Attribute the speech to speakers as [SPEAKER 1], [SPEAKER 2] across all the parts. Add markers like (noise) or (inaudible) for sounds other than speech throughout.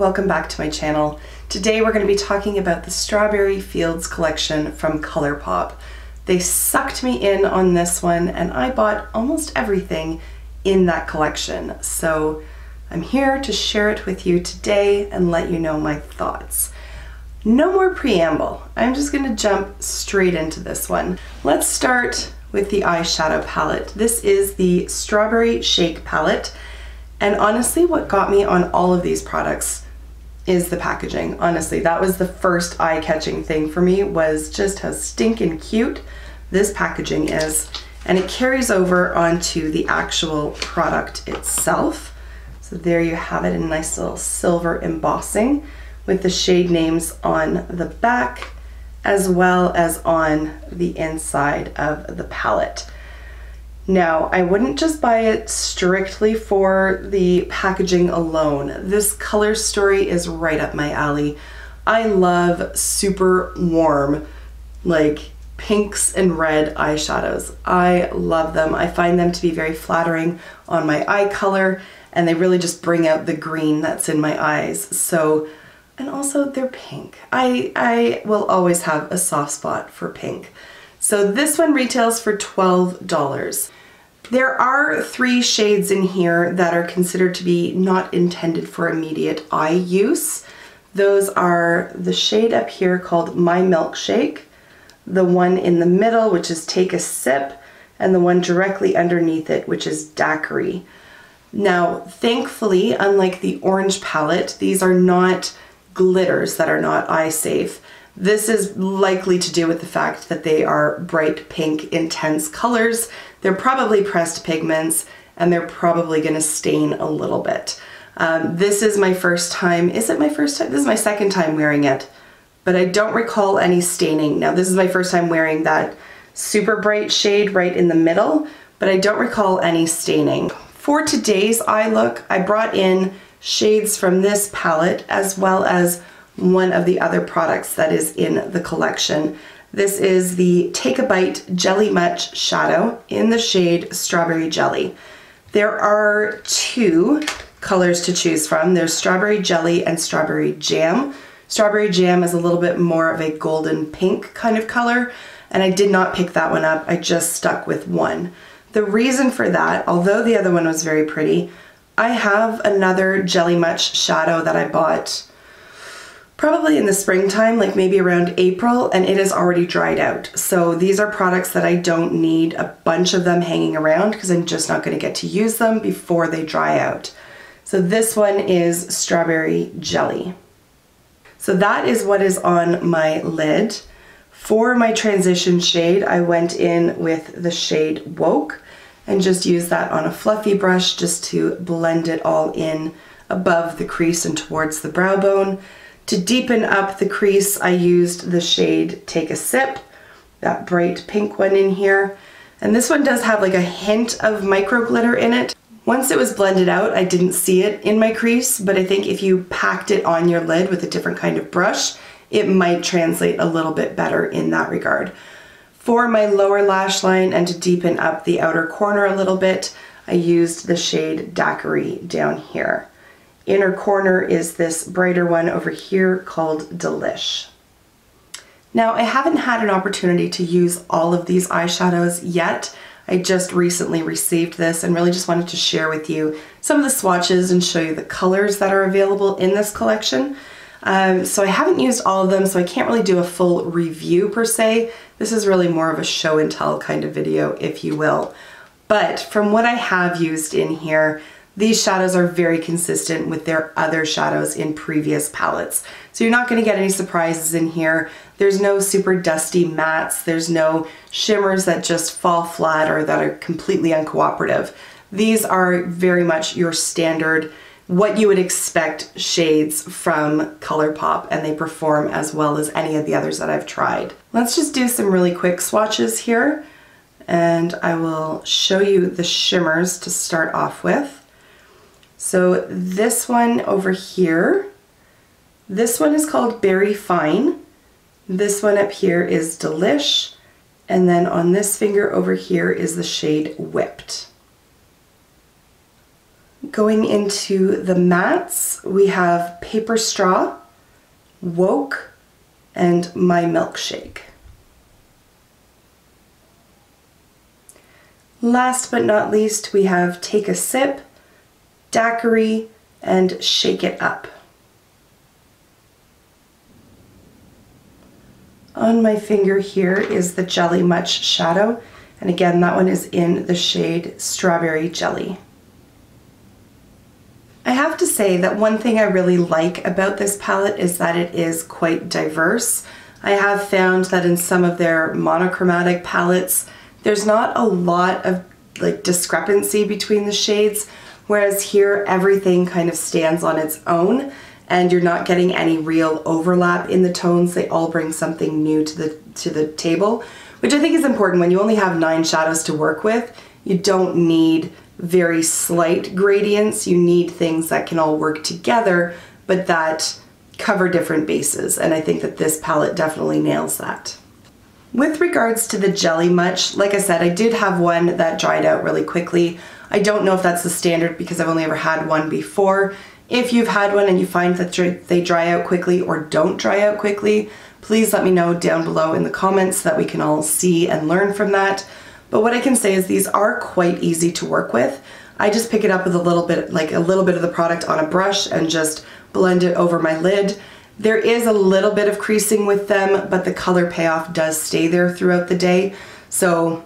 [SPEAKER 1] welcome back to my channel. Today we're going to be talking about the Strawberry Fields collection from ColourPop. They sucked me in on this one and I bought almost everything in that collection. So I'm here to share it with you today and let you know my thoughts. No more preamble. I'm just going to jump straight into this one. Let's start with the eyeshadow palette. This is the Strawberry Shake palette and honestly, what got me on all of these products is the packaging. Honestly, that was the first eye-catching thing for me was just how stinking cute this packaging is. And it carries over onto the actual product itself. So there you have it in nice little silver embossing with the shade names on the back as well as on the inside of the palette. Now, I wouldn't just buy it strictly for the packaging alone. This color story is right up my alley. I love super warm, like pinks and red eyeshadows. I love them. I find them to be very flattering on my eye color and they really just bring out the green that's in my eyes. So, and also they're pink. I, I will always have a soft spot for pink. So this one retails for $12. There are three shades in here that are considered to be not intended for immediate eye use. Those are the shade up here called My Milkshake, the one in the middle, which is Take a Sip, and the one directly underneath it, which is Daiquiri. Now, thankfully, unlike the orange palette, these are not glitters that are not eye safe. This is likely to do with the fact that they are bright pink, intense colors. They're probably pressed pigments and they're probably gonna stain a little bit. Um, this is my first time, is it my first time? This is my second time wearing it, but I don't recall any staining. Now this is my first time wearing that super bright shade right in the middle, but I don't recall any staining. For today's eye look, I brought in shades from this palette as well as one of the other products that is in the collection. This is the Take a Bite Jelly Much Shadow in the shade Strawberry Jelly. There are two colors to choose from. There's Strawberry Jelly and Strawberry Jam. Strawberry Jam is a little bit more of a golden pink kind of color, and I did not pick that one up. I just stuck with one. The reason for that, although the other one was very pretty, I have another Jelly Much shadow that I bought probably in the springtime, like maybe around April, and it is already dried out. So these are products that I don't need a bunch of them hanging around because I'm just not going to get to use them before they dry out. So this one is strawberry jelly. So that is what is on my lid. For my transition shade, I went in with the shade Woke and just used that on a fluffy brush just to blend it all in above the crease and towards the brow bone. To deepen up the crease, I used the shade Take a Sip, that bright pink one in here. And this one does have like a hint of micro glitter in it. Once it was blended out, I didn't see it in my crease, but I think if you packed it on your lid with a different kind of brush, it might translate a little bit better in that regard. For my lower lash line and to deepen up the outer corner a little bit, I used the shade Daiquiri down here inner corner is this brighter one over here called Delish. Now I haven't had an opportunity to use all of these eyeshadows yet. I just recently received this and really just wanted to share with you some of the swatches and show you the colors that are available in this collection. Um, so I haven't used all of them, so I can't really do a full review per se. This is really more of a show and tell kind of video, if you will. But from what I have used in here, these shadows are very consistent with their other shadows in previous palettes. So you're not gonna get any surprises in here. There's no super dusty mattes. There's no shimmers that just fall flat or that are completely uncooperative. These are very much your standard, what you would expect shades from ColourPop and they perform as well as any of the others that I've tried. Let's just do some really quick swatches here and I will show you the shimmers to start off with. So this one over here, this one is called Berry Fine. This one up here is Delish. And then on this finger over here is the shade Whipped. Going into the mattes, we have Paper Straw, Woke, and My Milkshake. Last but not least, we have Take a Sip, Daiquiri, and Shake It Up. On my finger here is the Jelly Much Shadow, and again, that one is in the shade Strawberry Jelly. I have to say that one thing I really like about this palette is that it is quite diverse. I have found that in some of their monochromatic palettes, there's not a lot of like discrepancy between the shades, whereas here everything kind of stands on its own and you're not getting any real overlap in the tones. They all bring something new to the to the table, which I think is important when you only have nine shadows to work with. You don't need very slight gradients. You need things that can all work together, but that cover different bases. And I think that this palette definitely nails that. With regards to the Jelly Much, like I said, I did have one that dried out really quickly. I don't know if that's the standard because I've only ever had one before. If you've had one and you find that they dry out quickly or don't dry out quickly, please let me know down below in the comments so that we can all see and learn from that. But what I can say is these are quite easy to work with. I just pick it up with a little bit, like a little bit of the product on a brush and just blend it over my lid. There is a little bit of creasing with them, but the color payoff does stay there throughout the day. So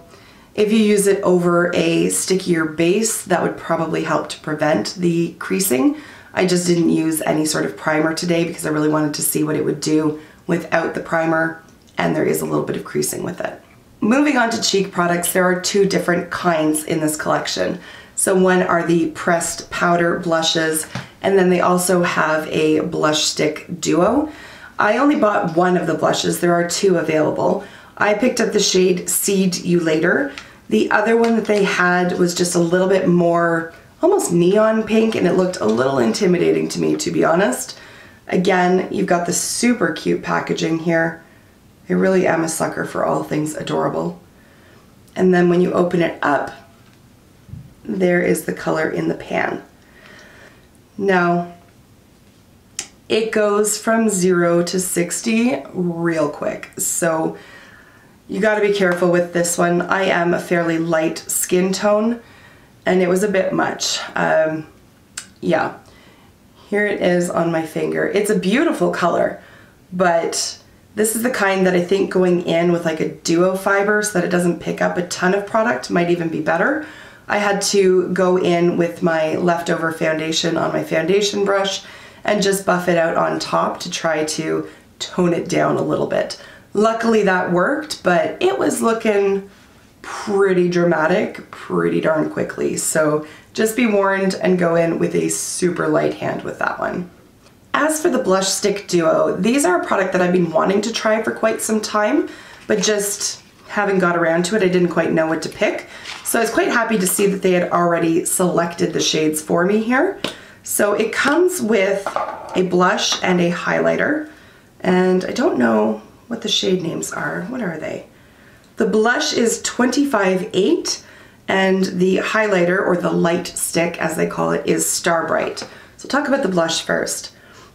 [SPEAKER 1] if you use it over a stickier base, that would probably help to prevent the creasing. I just didn't use any sort of primer today because I really wanted to see what it would do without the primer, and there is a little bit of creasing with it. Moving on to cheek products, there are two different kinds in this collection. So one are the pressed powder blushes, and then they also have a blush stick duo. I only bought one of the blushes. There are two available. I picked up the shade Seed You Later. The other one that they had was just a little bit more almost neon pink and it looked a little intimidating to me to be honest. Again, you've got the super cute packaging here. I really am a sucker for all things adorable. And then when you open it up, there is the color in the pan. Now, it goes from zero to 60 real quick. So you gotta be careful with this one. I am a fairly light skin tone and it was a bit much. Um, yeah, here it is on my finger. It's a beautiful color, but this is the kind that I think going in with like a duo fiber so that it doesn't pick up a ton of product might even be better. I had to go in with my leftover foundation on my foundation brush and just buff it out on top to try to tone it down a little bit. Luckily that worked, but it was looking pretty dramatic pretty darn quickly. So just be warned and go in with a super light hand with that one. As for the Blush Stick Duo, these are a product that I've been wanting to try for quite some time, but just haven't got around to it. I didn't quite know what to pick. So I was quite happy to see that they had already selected the shades for me here. So it comes with a blush and a highlighter. And I don't know what the shade names are. What are they? The blush is 25.8 and the highlighter or the light stick as they call it is Star Bright. So talk about the blush first.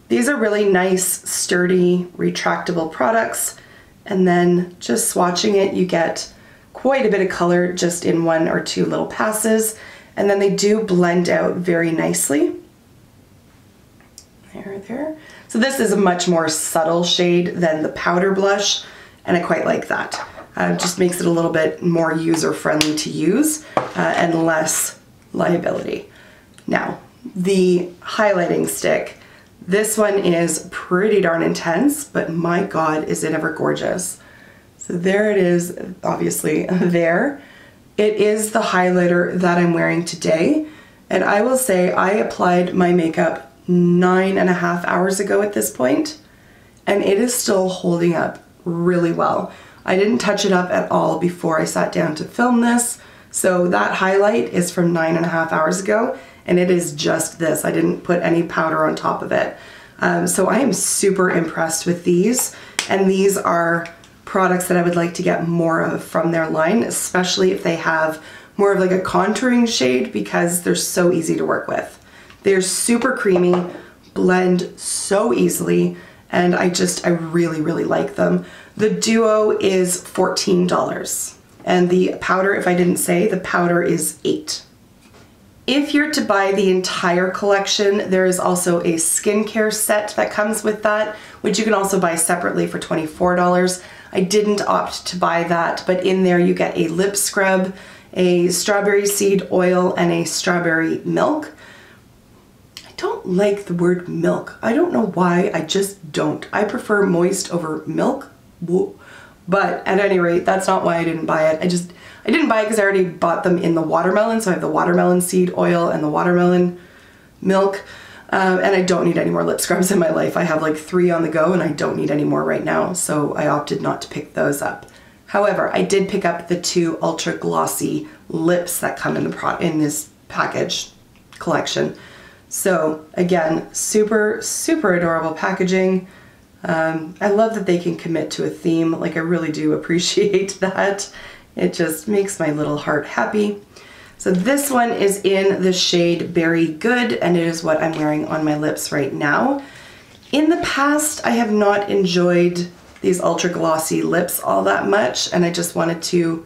[SPEAKER 1] These are really nice, sturdy, retractable products. And then just swatching it, you get quite a bit of color just in one or two little passes. And then they do blend out very nicely. There, there. So this is a much more subtle shade than the powder blush, and I quite like that. Uh, just makes it a little bit more user-friendly to use uh, and less liability. Now, the highlighting stick. This one is pretty darn intense, but my God, is it ever gorgeous. So there it is, obviously (laughs) there. It is the highlighter that I'm wearing today. And I will say I applied my makeup nine and a half hours ago at this point, and it is still holding up really well. I didn't touch it up at all before I sat down to film this. So that highlight is from nine and a half hours ago and it is just this. I didn't put any powder on top of it. Um, so I am super impressed with these and these are products that I would like to get more of from their line, especially if they have more of like a contouring shade because they're so easy to work with. They're super creamy, blend so easily, and I just, I really, really like them. The Duo is $14. And the powder, if I didn't say, the powder is eight. If you're to buy the entire collection, there is also a skincare set that comes with that, which you can also buy separately for $24. I didn't opt to buy that, but in there you get a lip scrub, a strawberry seed oil, and a strawberry milk. I don't like the word milk. I don't know why, I just don't. I prefer moist over milk. But at any rate, that's not why I didn't buy it. I just, I didn't buy it because I already bought them in the watermelon. So I have the watermelon seed oil and the watermelon milk. Um, and I don't need any more lip scrubs in my life. I have like three on the go and I don't need any more right now. So I opted not to pick those up. However, I did pick up the two ultra glossy lips that come in the pro in this package collection. So again, super, super adorable packaging. Um, I love that they can commit to a theme. Like I really do (laughs) appreciate that. It just makes my little heart happy. So this one is in the shade Berry Good and it is what I'm wearing on my lips right now. In the past, I have not enjoyed these ultra glossy lips all that much and I just wanted to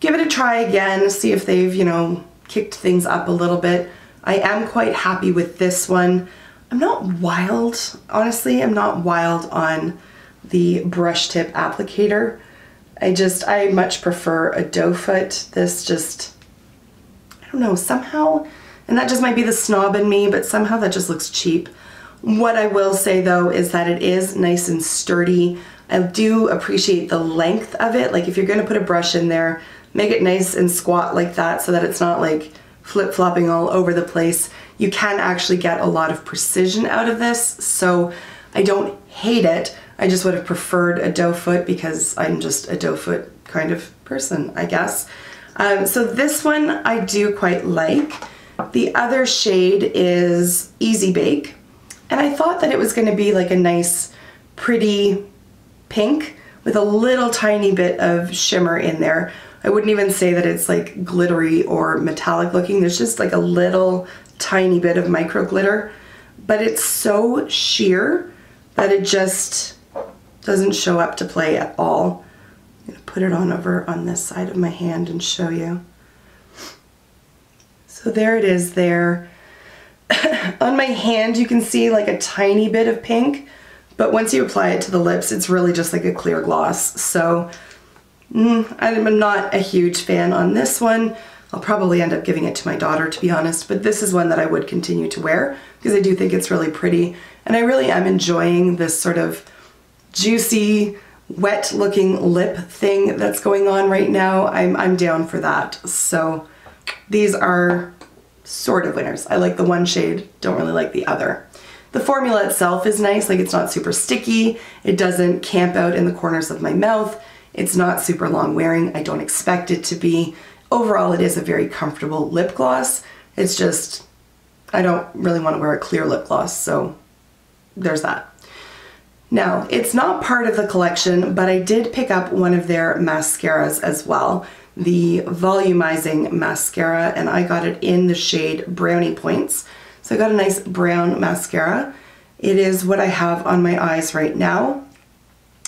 [SPEAKER 1] give it a try again, see if they've, you know, kicked things up a little bit. I am quite happy with this one. I'm not wild, honestly, I'm not wild on the brush tip applicator. I just, I much prefer a doe foot. This just, I don't know, somehow, and that just might be the snob in me, but somehow that just looks cheap. What I will say though is that it is nice and sturdy. I do appreciate the length of it. Like if you're gonna put a brush in there, make it nice and squat like that so that it's not like flip-flopping all over the place. You can actually get a lot of precision out of this, so I don't hate it. I just would have preferred a doe foot because I'm just a doe foot kind of person, I guess. Um, so this one I do quite like. The other shade is Easy Bake, and I thought that it was gonna be like a nice, pretty pink with a little tiny bit of shimmer in there. I wouldn't even say that it's like glittery or metallic looking. There's just like a little tiny bit of micro glitter, but it's so sheer that it just doesn't show up to play at all. I'm gonna put it on over on this side of my hand and show you. So there it is there. (coughs) on my hand you can see like a tiny bit of pink, but once you apply it to the lips it's really just like a clear gloss. So mm, I'm not a huge fan on this one. I'll probably end up giving it to my daughter to be honest, but this is one that I would continue to wear because I do think it's really pretty and I really am enjoying this sort of juicy, wet looking lip thing that's going on right now. I'm, I'm down for that. So these are sort of winners. I like the one shade, don't really like the other. The formula itself is nice, like it's not super sticky, it doesn't camp out in the corners of my mouth, it's not super long wearing, I don't expect it to be. Overall, it is a very comfortable lip gloss. It's just, I don't really want to wear a clear lip gloss, so there's that. Now, it's not part of the collection, but I did pick up one of their mascaras as well, the volumizing mascara, and I got it in the shade Brownie Points. So I got a nice brown mascara. It is what I have on my eyes right now.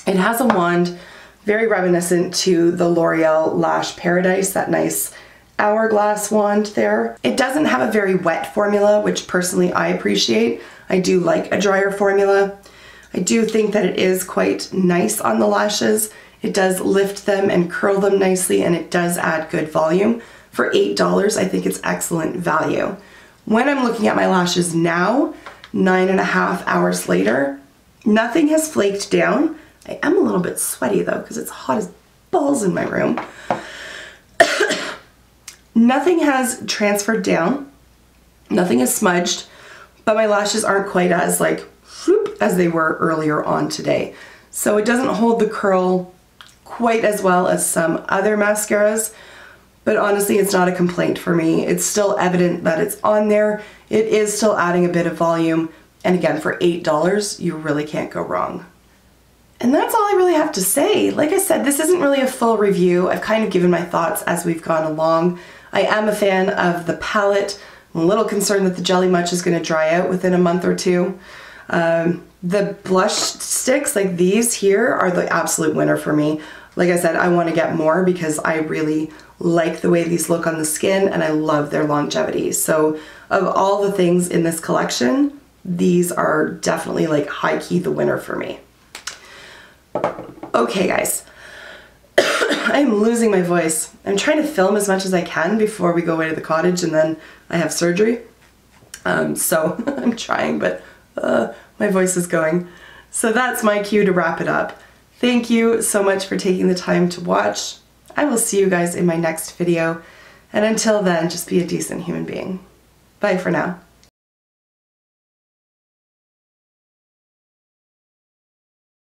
[SPEAKER 1] It has a wand very reminiscent to the L'Oreal Lash Paradise, that nice hourglass wand there. It doesn't have a very wet formula, which personally I appreciate. I do like a drier formula. I do think that it is quite nice on the lashes. It does lift them and curl them nicely and it does add good volume. For $8, I think it's excellent value. When I'm looking at my lashes now, nine and a half hours later, nothing has flaked down. I am a little bit sweaty though because it's hot as balls in my room. (coughs) Nothing has transferred down. Nothing is smudged, but my lashes aren't quite as like whoop, as they were earlier on today. So it doesn't hold the curl quite as well as some other mascaras, but honestly, it's not a complaint for me. It's still evident that it's on there. It is still adding a bit of volume. And again, for $8, you really can't go wrong. And that's all I really have to say. Like I said, this isn't really a full review. I've kind of given my thoughts as we've gone along. I am a fan of the palette. I'm a little concerned that the Jelly Much is going to dry out within a month or two. Um, the blush sticks like these here are the absolute winner for me. Like I said, I want to get more because I really like the way these look on the skin and I love their longevity. So of all the things in this collection, these are definitely like high key the winner for me. Okay guys, (coughs) I'm losing my voice. I'm trying to film as much as I can before we go away to the cottage and then I have surgery. Um, so (laughs) I'm trying, but uh, my voice is going. So that's my cue to wrap it up. Thank you so much for taking the time to watch. I will see you guys in my next video. And until then, just be a decent human being. Bye for now.